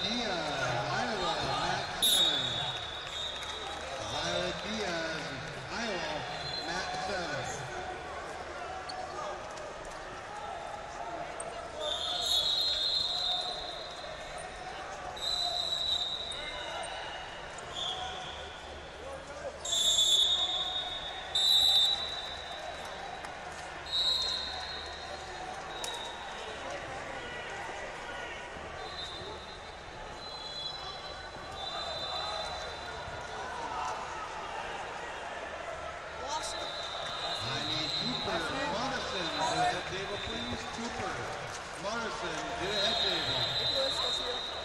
Diaz. Cooper, Morrison, did it at table.